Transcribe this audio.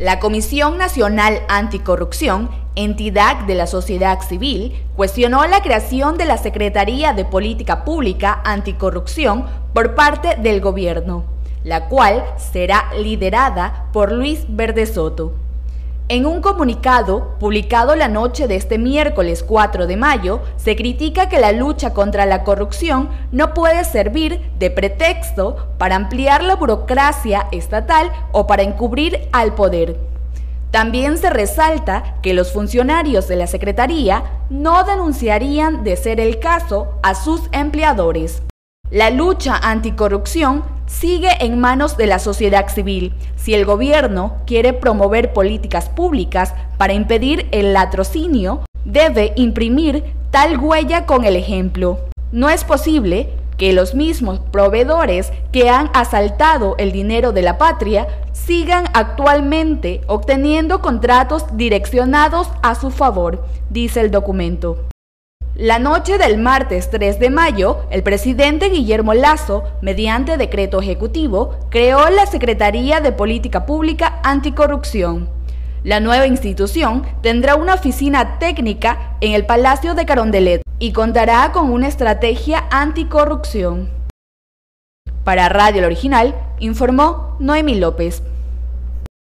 La Comisión Nacional Anticorrupción, entidad de la sociedad civil, cuestionó la creación de la Secretaría de Política Pública Anticorrupción por parte del gobierno, la cual será liderada por Luis Verde Soto. En un comunicado publicado la noche de este miércoles 4 de mayo, se critica que la lucha contra la corrupción no puede servir de pretexto para ampliar la burocracia estatal o para encubrir al poder. También se resalta que los funcionarios de la Secretaría no denunciarían de ser el caso a sus empleadores. La lucha anticorrupción sigue en manos de la sociedad civil. Si el gobierno quiere promover políticas públicas para impedir el latrocinio, debe imprimir tal huella con el ejemplo. No es posible que los mismos proveedores que han asaltado el dinero de la patria sigan actualmente obteniendo contratos direccionados a su favor, dice el documento. La noche del martes 3 de mayo, el presidente Guillermo Lazo, mediante decreto ejecutivo, creó la Secretaría de Política Pública Anticorrupción. La nueva institución tendrá una oficina técnica en el Palacio de Carondelet y contará con una estrategia anticorrupción. Para Radio El Original, informó Noemi López.